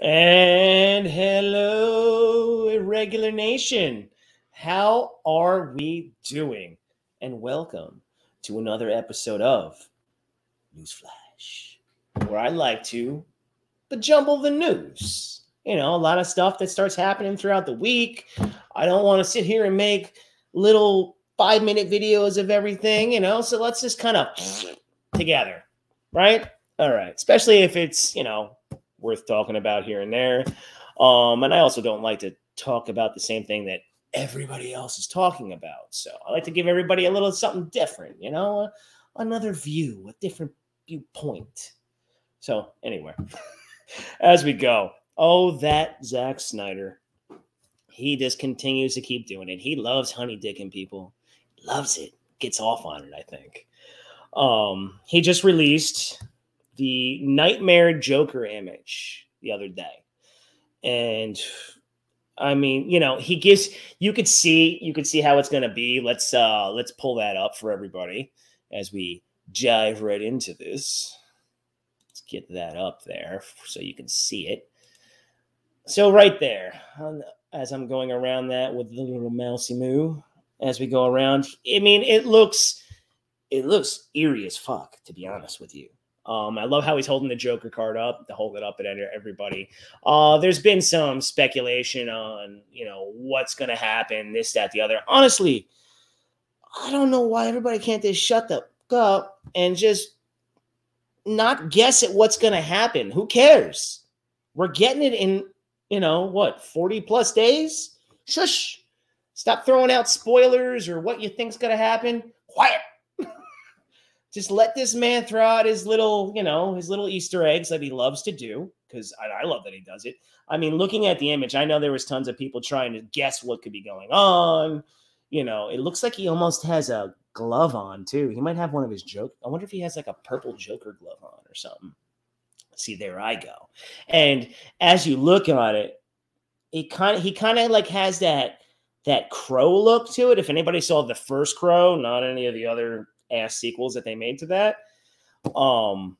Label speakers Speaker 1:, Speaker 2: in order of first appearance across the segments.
Speaker 1: And hello, Irregular Nation. How are we doing? And welcome to another episode of Newsflash, where I like to but jumble the news. You know, a lot of stuff that starts happening throughout the week. I don't want to sit here and make little five minute videos of everything, you know, so let's just kind of together, right? All right. Especially if it's, you know, worth talking about here and there. Um, and I also don't like to talk about the same thing that everybody else is talking about. So I like to give everybody a little something different, you know, another view, a different viewpoint. So anyway, as we go, oh, that Zack Snyder, he just continues to keep doing it. He loves honey dicking people, loves it, gets off on it. I think. Um, he just released the Knightmare Joker image the other day. And I mean, you know, he gives you could see you could see how it's gonna be. Let's uh let's pull that up for everybody as we dive right into this. Let's get that up there so you can see it. So right there, as I'm going around that with the little mousy moo, as we go around, I mean, it looks it looks eerie as fuck, to be honest with you. Um, I love how he's holding the Joker card up to hold it up at everybody. Uh, there's been some speculation on, you know, what's going to happen, this, that, the other. Honestly, I don't know why everybody can't just shut the up and just not guess at what's going to happen. Who cares? We're getting it in, you know, what, 40 plus days? Shush. Stop throwing out spoilers or what you think's going to happen. Quiet just let this man throw out his little, you know, his little Easter eggs that he loves to do because I, I, love that he does it. I mean, looking at the image, I know there was tons of people trying to guess what could be going on. You know, it looks like he almost has a glove on too. He might have one of his joke. I wonder if he has like a purple Joker glove on or something. See, there I go. And as you look at it, it kind of he kind of like has that that crow look to it. If anybody saw the first crow, not any of the other ass sequels that they made to that. Um,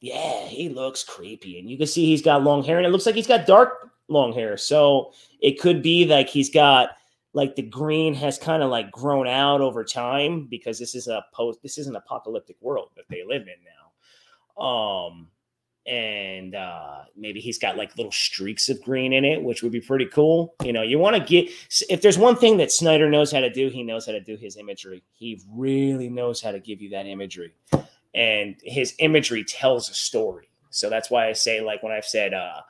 Speaker 1: yeah, he looks creepy, and you can see he's got long hair, and it looks like he's got dark long hair. So it could be like he's got like the green has kind of like grown out over time because this is a post, this is an apocalyptic world that they live in now. Um, and uh, maybe he's got like little streaks of green in it, which would be pretty cool. You know, you want to get if there's one thing that Snyder knows how to do, he knows how to do his imagery. He really knows how to give you that imagery, and his imagery tells a story. So that's why I say, like when I've said, uh,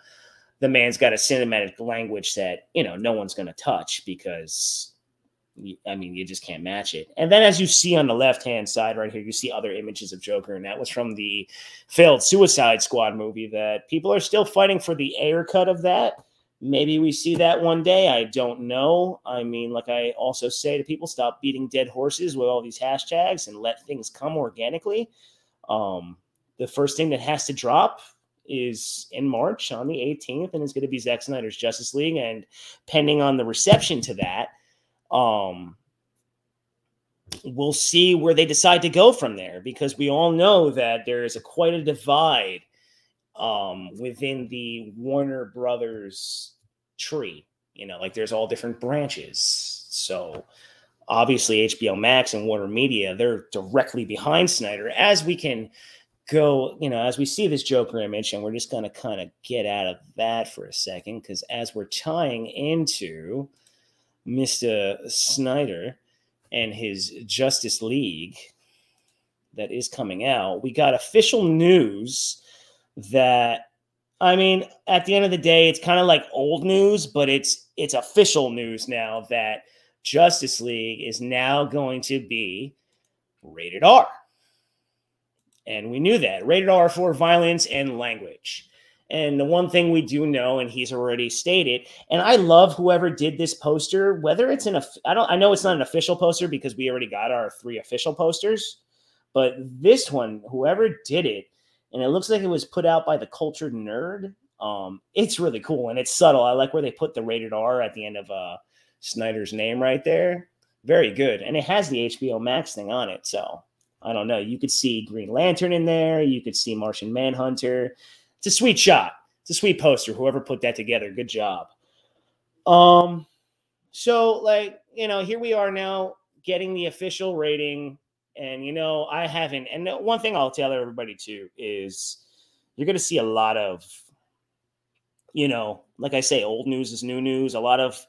Speaker 1: the man's got a cinematic language that you know no one's going to touch because I mean, you just can't match it. And then, as you see on the left hand side right here, you see other images of Joker, and that was from the failed Suicide Squad movie. That people are still fighting for the Ayer cut of that. Maybe we see that one day. I don't know. I mean, like I also say to people, stop beating dead horses with all these hashtags and let things come organically. Um, the first thing that has to drop is in March on the 18th, and it's going to be Zack Snyder's Justice League. And pending on the reception to that, um, we'll see where they decide to go from there because we all know that there is a quite a divide um, within the Warner Brothers tree. You know, like there's all different branches. So obviously HBO Max and Warner Media, they're directly behind Snyder as we can go, you know, as we see this Joker image, and we're just going to kind of get out of that for a second because as we're tying into Mr. Snyder and his Justice League that is coming out, we got official news that I mean, at the end of the day, it's kind of like old news, but it's it's official news now that Justice League is now going to be rated R. And we knew that. Rated R for violence and language. And the one thing we do know, and he's already stated, and I love whoever did this poster, whether it's an I don't I know it's not an official poster because we already got our three official posters, but this one, whoever did it, and it looks like it was put out by the cultured nerd. Um, it's really cool and it's subtle. I like where they put the rated R at the end of uh Snyder's name right there. Very good. And it has the HBO Max thing on it. So I don't know. You could see Green Lantern in there. You could see Martian Manhunter it's a sweet shot. It's a sweet poster. Whoever put that together, good job. Um, so like you know, here we are now getting the official rating, and you know, I haven't. And one thing I'll tell everybody too is you're going to see a lot of, you know, like I say, old news is new news. A lot of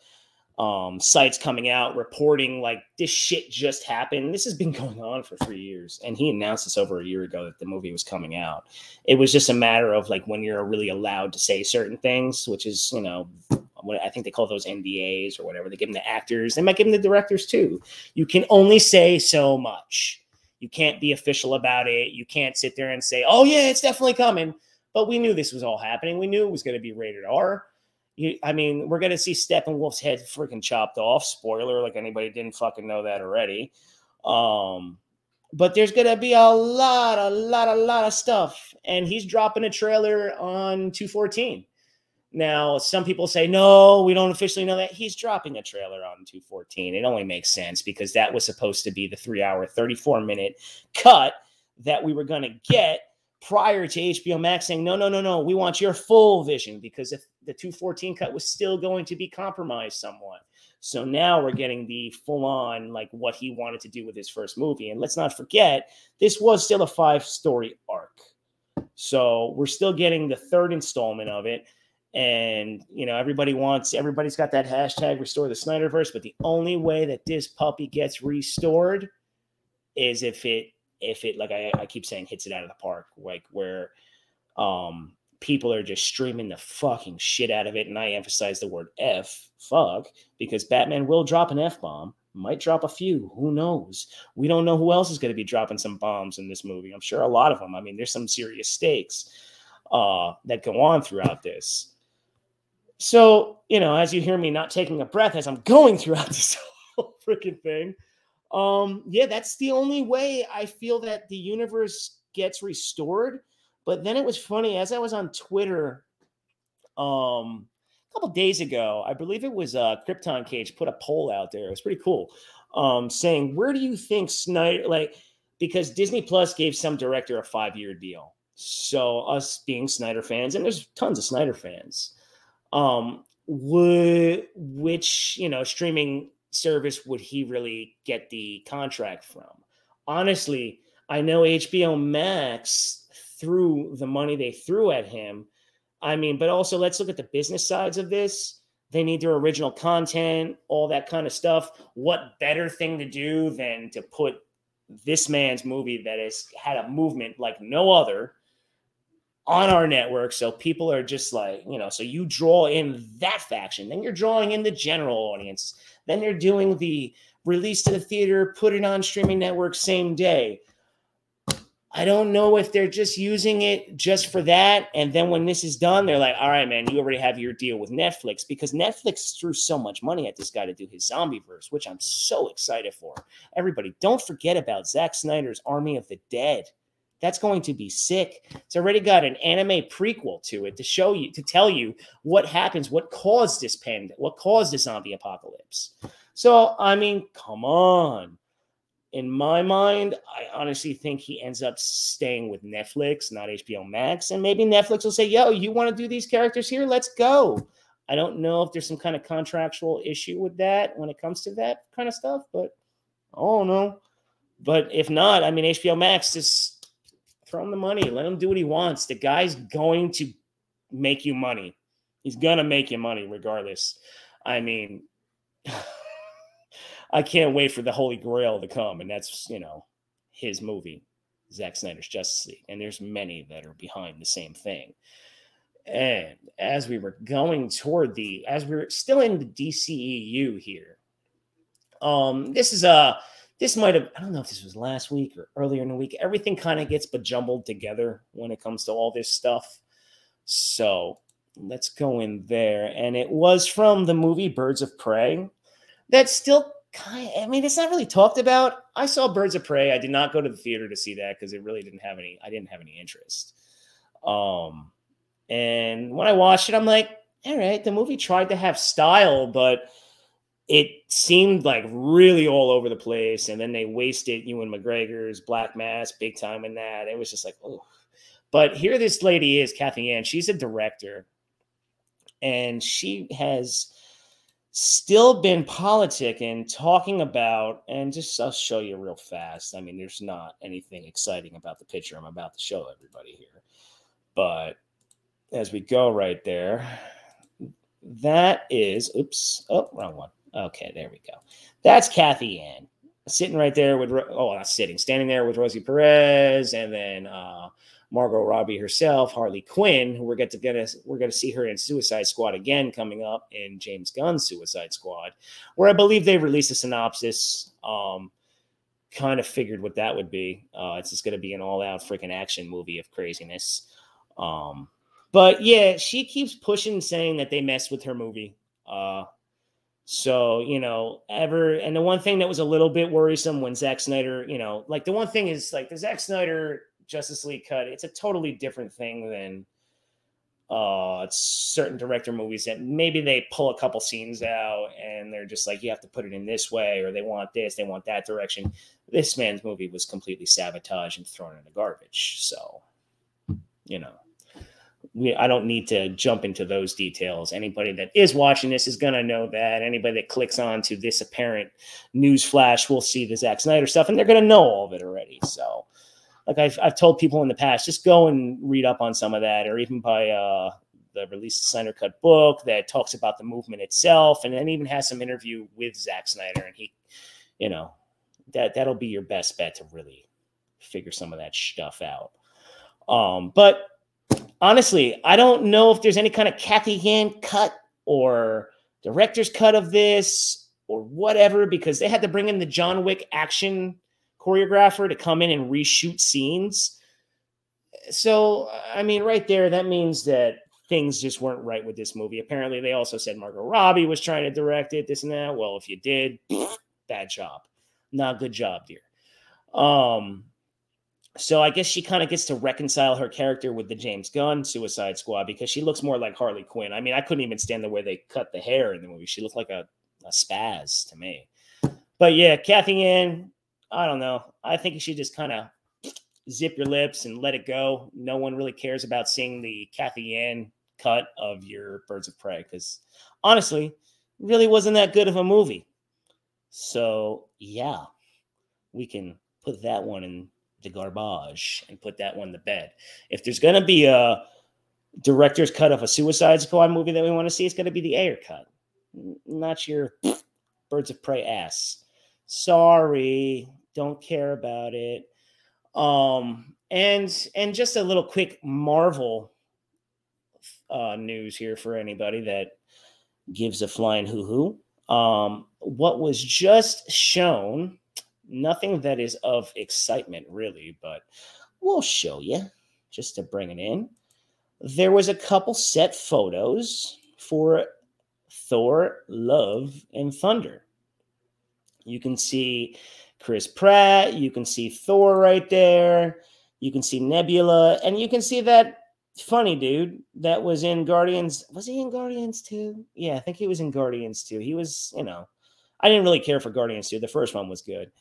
Speaker 1: um, sites coming out reporting like this shit just happened. This has been going on for three years, and he announced this over a year ago that the movie was coming out. It was just a matter of like when you're really allowed to say certain things, which is you know what I think they call those NDAs or whatever. They give them the actors. They might give them the directors too. You can only say so much. You can't be official about it. You can't sit there and say, "Oh yeah, it's definitely coming." But we knew this was all happening. We knew it was going to be rated R you, I mean, we're gonna see Steppenwolf's head freaking chopped off. Spoiler, like anybody didn't fucking know that already. Um, but there's gonna be a lot, a lot, a lot of stuff, and he's dropping a trailer on 214. Now, some people say, no, we don't officially know that. He's dropping a trailer on 214. It only makes sense because that was supposed to be the three hour, 34 minute cut that we were going to get prior to HBO Max saying, no, no, no, no, we want your full vision because if the 214 cut was still going to be compromised somewhat. So now we're getting the full on, like what he wanted to do with his first movie. And let's not forget, this was still a five story arc. So we're still getting the third installment of it. And, you know, everybody wants, everybody's got that hashtag restore the Snyderverse. But the only way that this puppy gets restored is if it, if it, like I, I keep saying, hits it out of the park, like where, um, people are just streaming the fucking shit out of it. And I emphasize the word F, fuck, because Batman will drop an F bomb, might drop a few. Who knows? We don't know who else is going to be dropping some bombs in this movie. I'm sure a lot of them. I mean, there's some serious stakes uh, that go on throughout this. So, you know, as you hear me not taking a breath as I'm going throughout this whole freaking thing, um, yeah, that's the only way I feel that the universe gets restored but then it was funny as I was on Twitter um, a couple days ago. I believe it was uh, Krypton Cage put a poll out there. It was pretty cool, um, saying where do you think Snyder like because Disney Plus gave some director a five year deal. So us being Snyder fans, and there's tons of Snyder fans, um, would which you know streaming service would he really get the contract from? Honestly, I know HBO Max threw the money they threw at him. I mean, but also let's look at the business sides of this. They need their original content, all that kind of stuff. What better thing to do than to put this man's movie that has had a movement like no other on our network so people are just like you know so you draw in that faction then you're drawing in the general audience then you're doing the release to the theater put it on streaming network same day I don't know if they're just using it just for that. And then when this is done, they're like, all right, man, you already have your deal with Netflix because Netflix threw so much money at this guy to do his zombie verse, which I'm so excited for. Everybody, don't forget about Zack Snyder's Army of the Dead. That's going to be sick. It's already got an anime prequel to it to show you, to tell you what happens, what caused this pandemic, what caused the zombie apocalypse. So, I mean, come on in my mind, I honestly think he ends up staying with Netflix, not HBO Max. And maybe Netflix will say, yo, you want to do these characters here? Let's go. I don't know if there's some kind of contractual issue with that when it comes to that kind of stuff, but I don't know. But if not, I mean, HBO Max, just throw him the money. Let him do what he wants. The guy's going to make you money. He's to make you money regardless. I mean, I can't wait for the Holy Grail to come, and that's you know his movie, Zack Snyder's Justice League, and there's many that are behind the same thing. And as we were going toward the, as we are still in the DCEU here, um, this is a, this might have, I don't know if this was last week or earlier in the week. Everything kind of gets but jumbled together when it comes to all this stuff. So let's go in there. And it was from the movie Birds of Prey. That still kind I mean, it's not really talked about. I saw Birds of Prey. I did not go to the theater to see that because it really didn't have any, I didn't have any interest. Um, and when I watched it, I'm like, all right, the movie tried to have style, but it seemed like really all over the place. And then they wasted Ewan McGregor's Black Mask big time in that. It was just like, oh. But here this lady is, Cathy Yan. She's a director. And she has still been politicking, talking about, and just I'll show you real fast. I mean, there's not anything exciting about the picture I'm about to show everybody here. But as we go right there, that is, oops, oh, wrong one. Okay, there we go. That's Cathy Yan sitting right there with, oh, not sitting, standing there with Rosie Perez and then uh, Margot Robbie herself, Harley Quinn, who we're going to us, we're going to see her in Suicide Squad again coming up in James Gunn's Suicide Squad, where I believe they released a synopsis. Um, kind of figured what that would be. Uh, it's just going to be an all-out freaking action movie of craziness. Um, but yeah, she keeps pushing, saying that they messed with her movie. Uh, so, you know, ever, and the one thing that was a little bit worrisome when Zack Snyder, you know, like the one thing is like the Zack Snyder Justice League cut, it's a totally different thing than uh certain director movies that maybe they pull a couple scenes out and they're just like you have to put it in this way or they want this they want that direction. This man's movie was completely sabotaged and thrown in the garbage so you know we, I don't need to jump into those details. Anybody that is watching this is going to know that. Anybody that clicks on to this apparent news flash will see the Zack Snyder stuff and they're going to know all of it already. So, like I've, I've told people in the past, just go and read up on some of that or even buy uh, the release Snyder Cut book that talks about the movement itself and then even has some interview with Zack Snyder. And he, you know, that, that'll be your best bet to really figure some of that stuff out. Um, but honestly, I don't know if there's any kind of Cathy Yan cut or director's cut of this or whatever because they had to bring in the John Wick action choreographer to come in and reshoot scenes. So, I mean, right there, that means that things just weren't right with this movie. Apparently, they also said Margot Robbie was trying to direct it, this and that. Well, if you did, bad job. Not good job, dear. Um, so I guess she kind of gets to reconcile her character with the James Gunn Suicide Squad because she looks more like Harley Quinn. I mean, I couldn't even stand the way they cut the hair in the movie. She looked like a, a spaz to me. But yeah, Cathy Yan, I don't know. I think you should just kind of zip your lips and let it go. No one really cares about seeing the Cathy Yan cut of your Birds of Prey because honestly, really wasn't that good of a movie. So yeah, we can put that one in the garbage and put that one to bed. If there's going to be a director's cut of a Suicide Squad movie that we want to see, it's going to be the Ayer cut, not your Birds of Prey ass. Sorry, don't care about it. Um, and and just a little quick Marvel uh, news here for anybody that gives a flying hoo hoo. Um, what was just shown nothing that is of excitement really, but we'll show you just to bring it in. There was a couple set photos for Thor, Love, and Thunder. You can see Chris Pratt, you can see Thor right there, you can see Nebula, and you can see that funny dude that was in Guardians. Was he in Guardians too? Yeah, I think he was in Guardians too. He was, you know, I didn't really care for Guardians 2. The first one was good.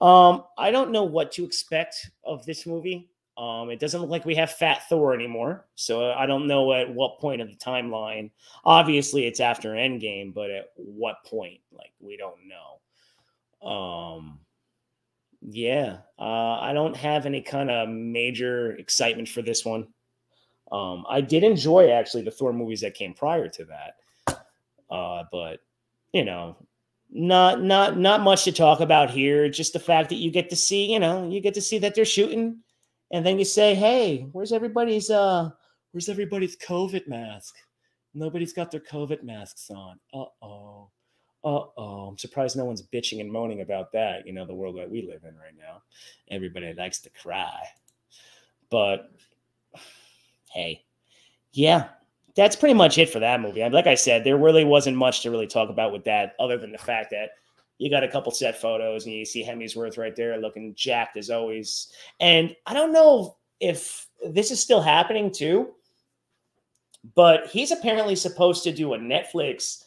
Speaker 1: Um, I don't know what to expect of this movie. Um, it doesn't look like we have Fat Thor anymore, so I don't know at what point of the timeline. Obviously, it's after Endgame, but at what point? Like we don't know. Um, yeah, uh, I don't have any kind of major excitement for this one. Um, I did enjoy actually the Thor movies that came prior to that, uh, but you know, not not not much to talk about here. Just the fact that you get to see you know you get to see that they're shooting and then you say hey where's everybody's uh where's everybody's covid mask? Nobody's got their covid masks on. Uh-oh. Uh-oh. I'm surprised no one's bitching and moaning about that you know the world that we live in right now. Everybody likes to cry. But hey yeah that's pretty much it for that movie. Like I said, there really wasn't much to really talk about with that, other than the fact that you got a couple set photos and you see Hemsworth right there looking jacked as always. And I don't know if this is still happening too, but he's apparently supposed to do a Netflix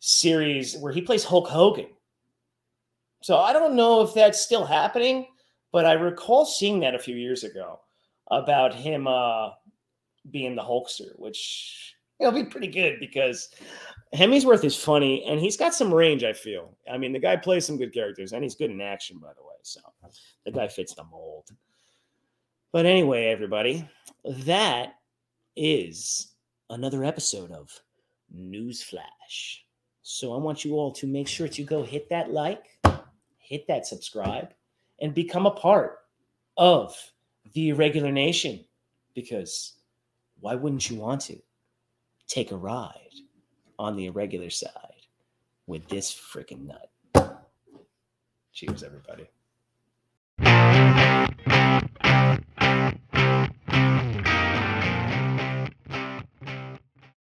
Speaker 1: series where he plays Hulk Hogan. So I don't know if that's still happening, but I recall seeing that a few years ago about him uh, being the Hulkster, which it'll be pretty good because Hemsworth is funny and he's got some range. I feel. I mean, the guy plays some good characters and he's good in action, by the way. So the guy fits the mold. But anyway, everybody, that is another episode of Newsflash. So I want you all to make sure to go hit that like, hit that subscribe, and become a part of the Irregular Nation. Because why wouldn't you want to take a ride on the irregular side with this freaking nut? Cheers, everybody.